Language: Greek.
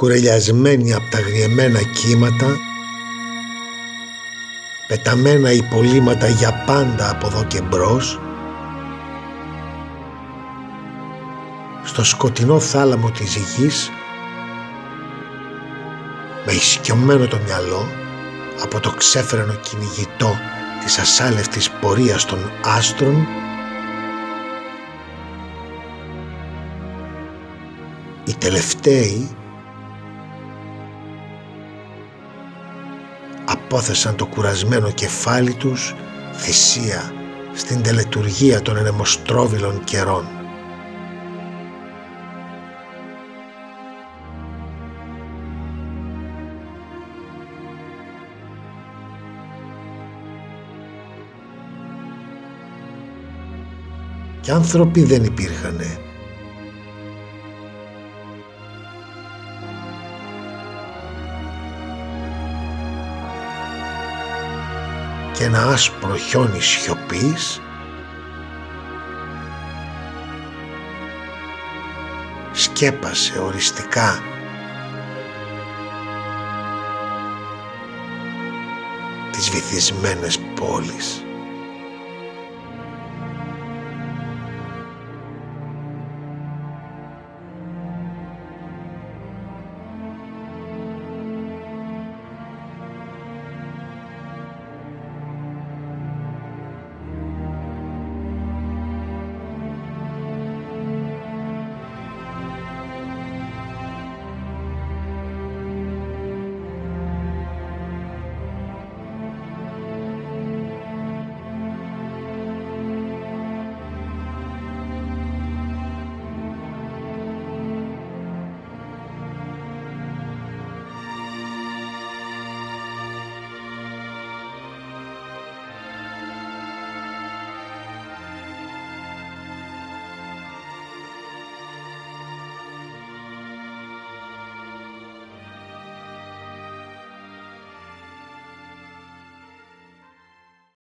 κουρελιασμένοι από τα γριεμένα κύματα πεταμένα υπολείμματα για πάντα από εδώ και μπρος στο σκοτεινό θάλαμο της γης με ισκιωμένο το μυαλό από το ξέφρενο κυνηγητό της ασάλευτης πορείας των άστρων οι τελευταίοι απόθεσαν το κουρασμένο κεφάλι τους θυσία στην τελετουργία των ενεμοστρόβιλων καιρών. Και άνθρωποι δεν υπήρχανε και ένα άσπρο χιόνι σιωπής σκέπασε οριστικά τις βυθισμένες πόλεις.